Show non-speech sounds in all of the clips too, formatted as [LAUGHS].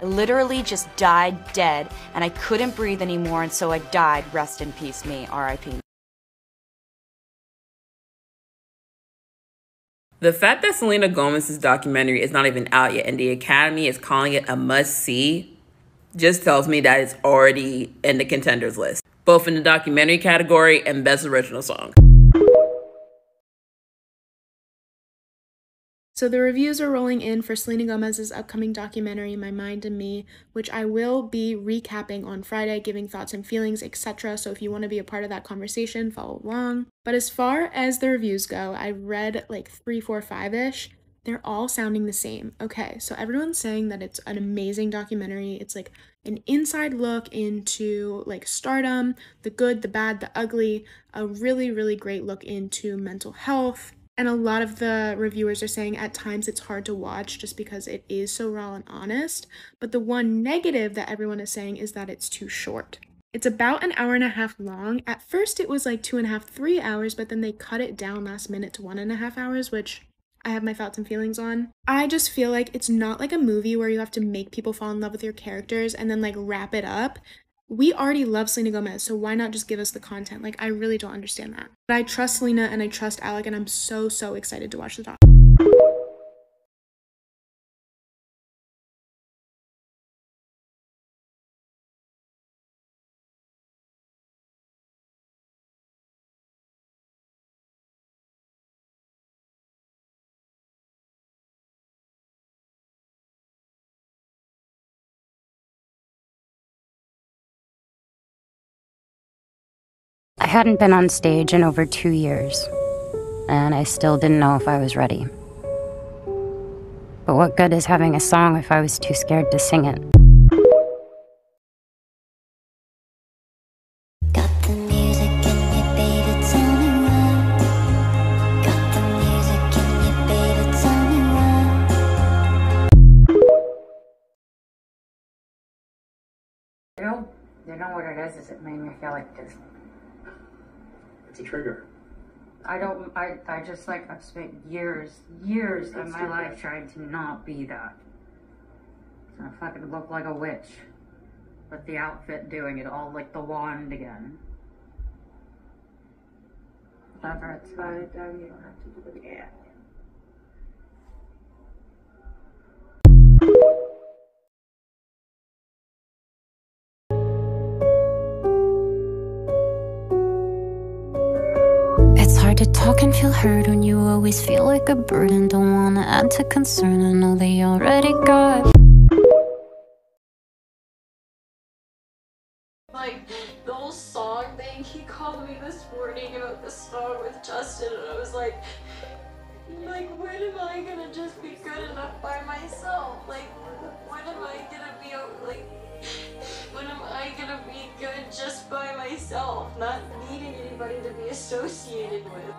I literally just died dead, and I couldn't breathe anymore, and so I died. Rest in peace, me. R.I.P. The fact that Selena Gomez's documentary is not even out yet and the Academy is calling it a must see just tells me that it's already in the contenders list, both in the documentary category and Best Original Song. So the reviews are rolling in for Selena Gomez's upcoming documentary My Mind and Me, which I will be recapping on Friday, giving thoughts and feelings, etc. So if you want to be a part of that conversation, follow along. But as far as the reviews go, I read like three, four, five ish. They're all sounding the same. Okay, so everyone's saying that it's an amazing documentary. It's like an inside look into like stardom, the good, the bad, the ugly, a really, really great look into mental health and a lot of the reviewers are saying at times it's hard to watch just because it is so raw and honest. But the one negative that everyone is saying is that it's too short. It's about an hour and a half long. At first, it was like two and a half, three hours, but then they cut it down last minute to one and a half hours, which I have my thoughts and feelings on. I just feel like it's not like a movie where you have to make people fall in love with your characters and then like wrap it up we already love Selena Gomez, so why not just give us the content? Like, I really don't understand that. But I trust Selena and I trust Alek, and I'm so, so excited to watch the doc. Hadn't been on stage in over two years, and I still didn't know if I was ready. But what good is having a song if I was too scared to sing it? You know, you know what it is, is it made me feel like this it's a trigger. I don't, I, I just like, I've spent years, years of my life trying to not be that. So I fucking look like a witch. With the outfit doing it all like the wand again. Whatever, it's fine. You to talk and feel heard when you always feel like a burden. Don't wanna add to concern, I know they already got. Like, the whole song thing, he called me this morning about the song with Justin, and I was like, like, when am I gonna just be good enough by myself? Like, when am I gonna be, like, when am I gonna be good just by myself, not needing anybody to be associated with?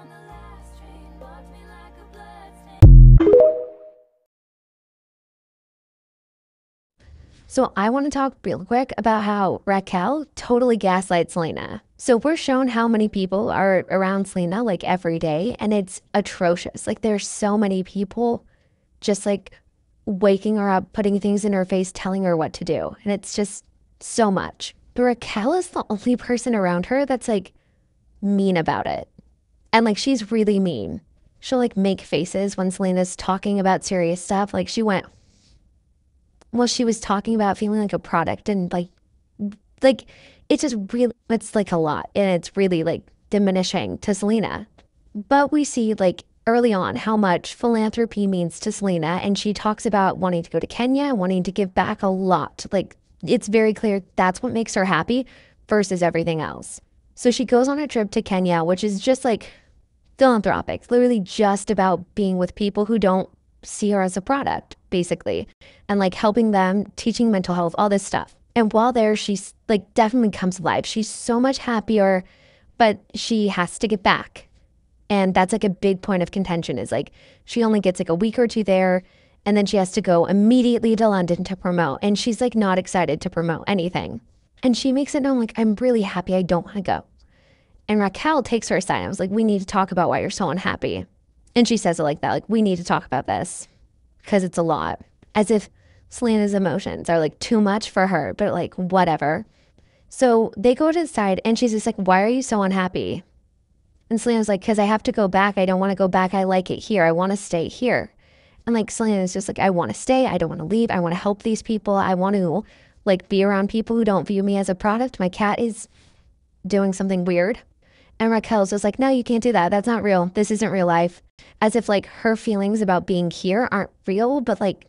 So I want to talk real quick about how Raquel totally gaslights Selena. So we're shown how many people are around Selena like every day, and it's atrocious. Like there's so many people just like waking her up, putting things in her face, telling her what to do. And it's just so much. But Raquel is the only person around her that's like mean about it. And like she's really mean. She'll like make faces when Selena's talking about serious stuff. Like she went, well, she was talking about feeling like a product and like, like it's just really, it's like a lot. And it's really like diminishing to Selena. But we see like early on how much philanthropy means to Selena. And she talks about wanting to go to Kenya wanting to give back a lot. Like it's very clear that's what makes her happy versus everything else. So she goes on a trip to Kenya, which is just like philanthropic, literally just about being with people who don't see her as a product, basically, and like helping them, teaching mental health, all this stuff. And while there, she's like definitely comes alive. She's so much happier, but she has to get back. And that's like a big point of contention is like she only gets like a week or two there and then she has to go immediately to London to promote. And she's like not excited to promote anything. And she makes it known like, I'm really happy. I don't want to go. And Raquel takes her aside. I was like, we need to talk about why you're so unhappy. And she says it like that, like, we need to talk about this because it's a lot. As if Selena's emotions are like too much for her, but like whatever. So they go to the side and she's just like, Why are you so unhappy? And Selena's like, Because I have to go back. I don't want to go back. I like it here. I want to stay here. And like Selena's just like, I want to stay. I don't want to leave. I want to help these people. I want to like be around people who don't view me as a product. My cat is doing something weird. And Raquel's just like, no, you can't do that. That's not real. This isn't real life. As if like her feelings about being here aren't real, but like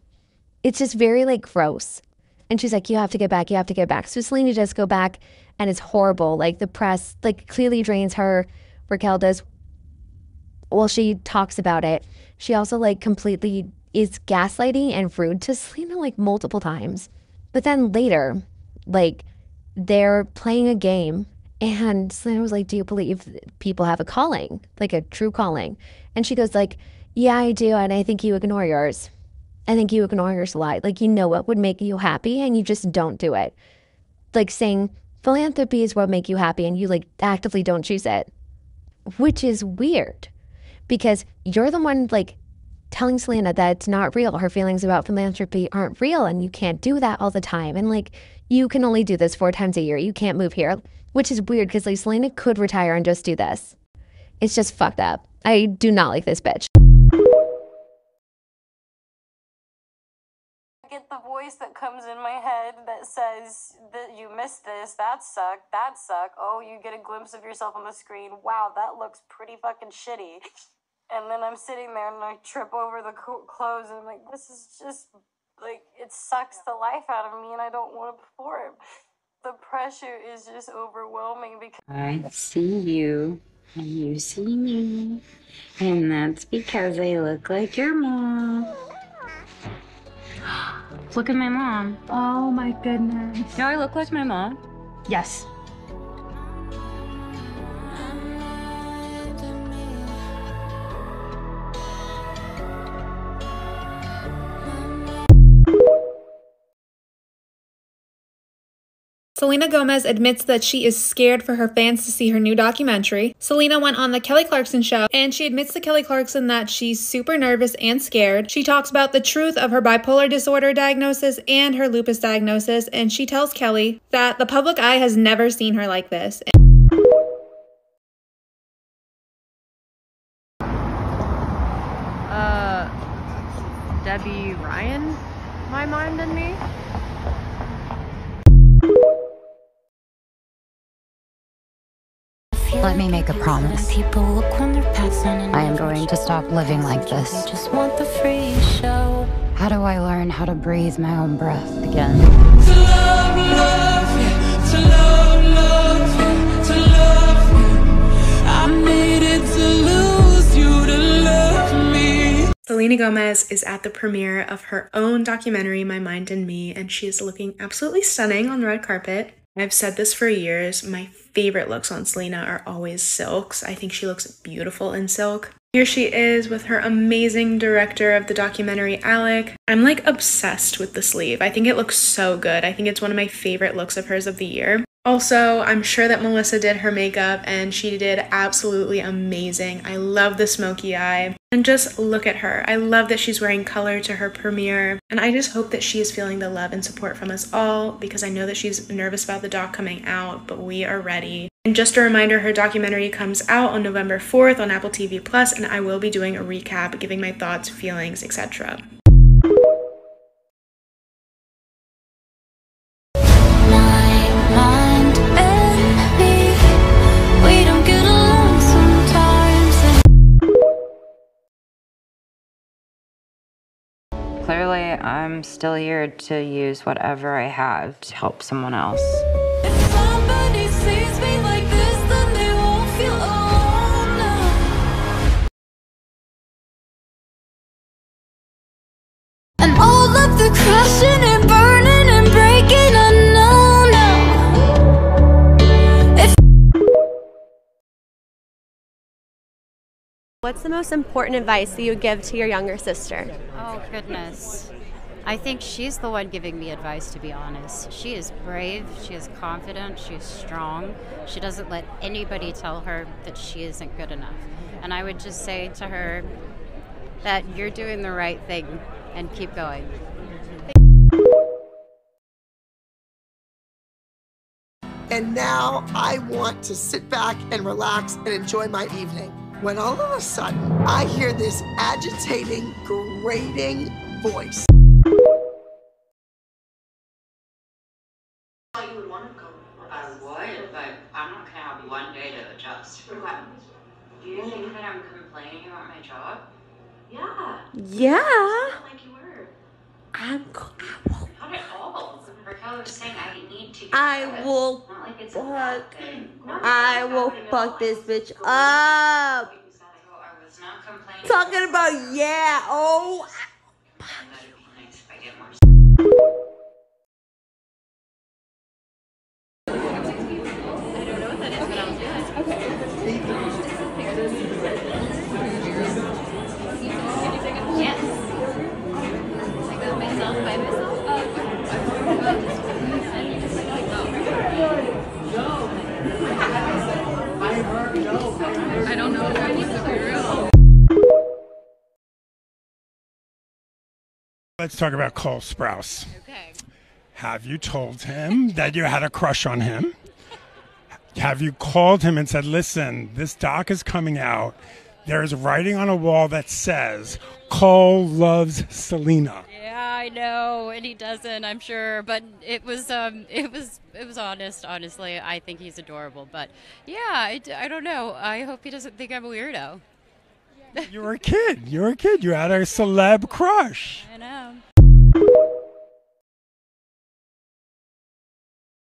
it's just very like gross. And she's like, you have to get back. You have to get back. So Selena does go back and it's horrible. Like the press like clearly drains her. Raquel does. Well, she talks about it. She also like completely is gaslighting and rude to Selena like multiple times. But then later, like they're playing a game and Selena was like, Do you believe people have a calling? Like a true calling? And she goes, like, Yeah, I do, and I think you ignore yours. I think you ignore yours a lot. Like you know what would make you happy and you just don't do it. Like saying philanthropy is what make you happy and you like actively don't choose it. Which is weird. Because you're the one like telling Selena that it's not real. Her feelings about philanthropy aren't real and you can't do that all the time. And like you can only do this four times a year. You can't move here which is weird because like Selena could retire and just do this. It's just fucked up. I do not like this bitch. Get the voice that comes in my head that says that you missed this, that sucked, that sucked. Oh, you get a glimpse of yourself on the screen. Wow, that looks pretty fucking shitty. And then I'm sitting there and I trip over the clothes and I'm like, this is just like it sucks the life out of me and I don't want to perform the pressure is just overwhelming because I see you and you see me, and that's because I look like your mom. Look at my mom. Oh my goodness. Do I look like my mom? Yes. Selena Gomez admits that she is scared for her fans to see her new documentary. Selena went on the Kelly Clarkson show and she admits to Kelly Clarkson that she's super nervous and scared. She talks about the truth of her bipolar disorder diagnosis and her lupus diagnosis, and she tells Kelly that the public eye has never seen her like this. Uh, Debby Ryan, my mind and me. Let me make a promise. I am going to stop living like this. How do I learn how to breathe my own breath again? Selena Gomez is at the premiere of her own documentary, My Mind and Me, and she is looking absolutely stunning on the red carpet. I've said this for years. My favorite looks on Selena are always silks. I think she looks beautiful in silk. Here she is with her amazing director of the documentary, Alek. I'm like obsessed with the sleeve. I think it looks so good. I think it's one of my favorite looks of hers of the year. Also, I'm sure that Melissa did her makeup and she did absolutely amazing. I love the smoky eye. And just look at her. I love that she's wearing color to her premiere. And I just hope that she is feeling the love and support from us all because I know that she's nervous about the doc coming out, but we are ready. And just a reminder, her documentary comes out on November 4th on Apple TV Plus, and I will be doing a recap, giving my thoughts, feelings, etc. I'm still here to use whatever I have to help someone else. And all of the crashing and burning and breaking, I know now. If What's the most important advice that you would give to your younger sister? Oh, goodness. I think she's the one giving me advice, to be honest. She is brave, she is confident, she is strong. She doesn't let anybody tell her that she isn't good enough. And I would just say to her that you're doing the right thing and keep going. And now I want to sit back and relax and enjoy my evening. When all of a sudden I hear this agitating, grating voice. My job? Yeah. Yeah. Like you were. I'm. Not at all. Raquel was saying I need to. I will like fuck. I will fuck this bitch up. I was not complaining. Talking about yeah. Oh. Let's talk about Cole Sprouse. Okay. Have you told him that you had a crush on him? Have you called him and said, listen, this doc is coming out. There's writing on a wall that says, Cole loves Selena. Yeah, I know, and he doesn't, I'm sure. But it was, um, it was, it was honest. Honestly, I think he's adorable. But yeah, I, I don't know. I hope he doesn't think I'm a weirdo. [LAUGHS] You were a kid. You were a kid. You had a celeb crush. I know.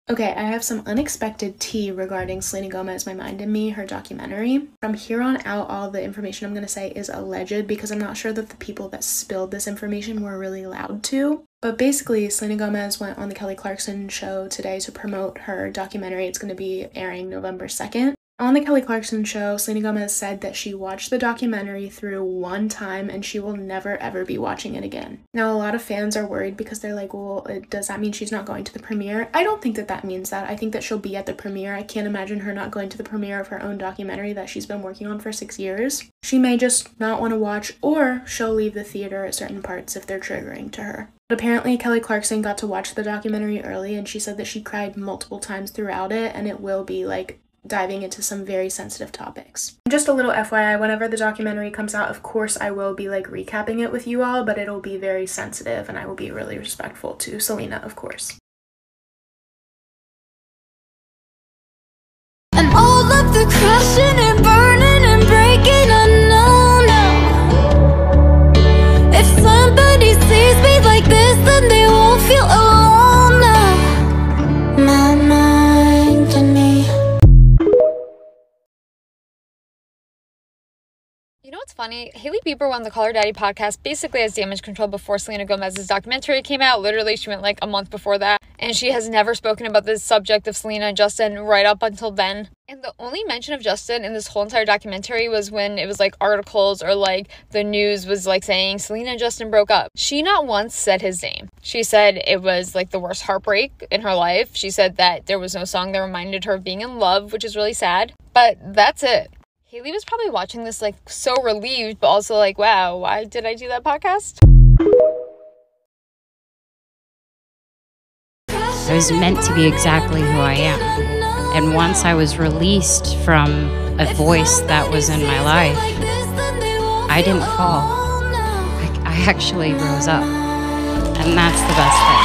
Okay, I have some unexpected tea regarding Selena Gomez, My Mind and Me, her documentary. From here on out, all the information I'm going to say is alleged because I'm not sure that the people that spilled this information were really allowed to. But basically, Selena Gomez went on the Kelly Clarkson show today to promote her documentary. It's going to be airing November 2nd. On the Kelly Clarkson show, Selena Gomez said that she watched the documentary through one time and she will never ever be watching it again. Now, a lot of fans are worried because they're like, well, does that mean she's not going to the premiere? I don't think that that means that. I think that she'll be at the premiere. I can't imagine her not going to the premiere of her own documentary that she's been working on for six years. She may just not want to watch, or she'll leave the theater at certain parts if they're triggering to her. But apparently, Kelly Clarkson got to watch the documentary early and she said that she cried multiple times throughout it and it will be like diving into some very sensitive topics. Just a little FYI, whenever the documentary comes out, of course, I will be like recapping it with you all, but it'll be very sensitive and I will be really respectful to Selena, of course. And all of the funny? Hailey Bieber won the Call Her Daddy podcast basically as damage control before Selena Gomez's documentary came out. Literally, she went like a month before that. And she has never spoken about this subject of Selena and Justin right up until then. And the only mention of Justin in this whole entire documentary was when it was like articles or like the news was like saying Selena and Justin broke up. She not once said his name. She said it was like the worst heartbreak in her life. She said that there was no song that reminded her of being in love, which is really sad. But that's it. Hailey was probably watching this like so relieved, but also like, wow, why did I do that podcast? I was meant to be exactly who I am. And once I was released from a voice that was in my life, I didn't fall. I, I actually rose up. And that's the best thing.